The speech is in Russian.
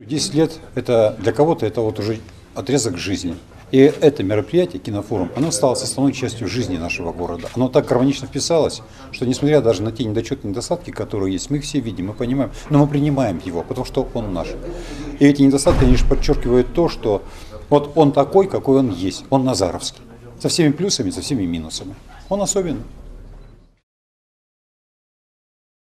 10 лет это для кого-то это вот уже отрезок жизни. И это мероприятие, кинофорум, оно стало составной частью жизни нашего города. Оно так гармонично вписалось, что несмотря даже на те недочеты, недостатки, которые есть, мы их все видим, мы понимаем, но мы принимаем его, потому что он наш. И эти недостатки лишь подчеркивают то, что вот он такой, какой он есть, он назаровский. Со всеми плюсами, со всеми минусами. Он особенный.